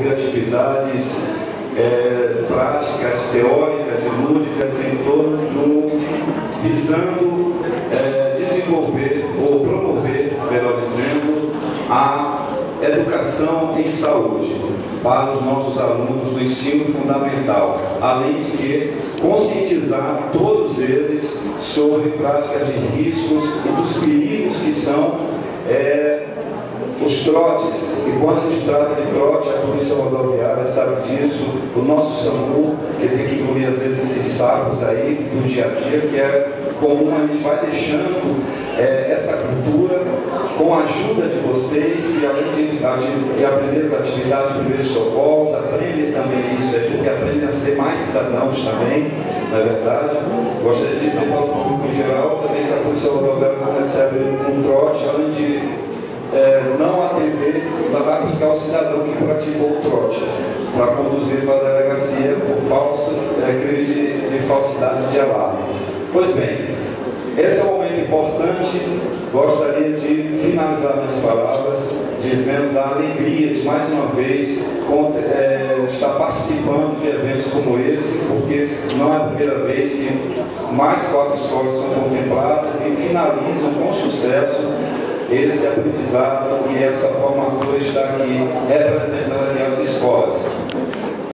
desenvolver atividades é, práticas, teóricas e lúdicas em torno do visando é, desenvolver ou promover, melhor dizendo, a educação em saúde para os nossos alunos do ensino fundamental, além de que conscientizar todos eles sobre práticas de riscos e dos perigos que são é, os trotes, e quando a gente trata de trote, a Polícia Rodoviária sabe disso, o nosso SAMU, que tem que incluir às vezes esses sacos aí do dia a dia, que é comum, a gente vai deixando é, essa cultura com a ajuda de vocês, que além de, de aprender as atividades de primeiros socorros, aprendem também isso, é porque aprendem a ser mais cidadãos também, na é verdade. Gostaria de para o público em geral também que a Polícia Rodoviária recebe um trote, além de é, não atender, vai buscar o cidadão que praticou o trote, para conduzir para a delegacia por falsa, é, de, de falsidade de alarme. Pois bem, esse é um momento importante. Gostaria de finalizar minhas palavras dizendo da alegria de mais uma vez é, estar participando de eventos como esse, porque não é a primeira vez que mais quatro escolas são contempladas e finalizam com sucesso esse aprendizado e essa formatura está aqui representando aqui as escolas.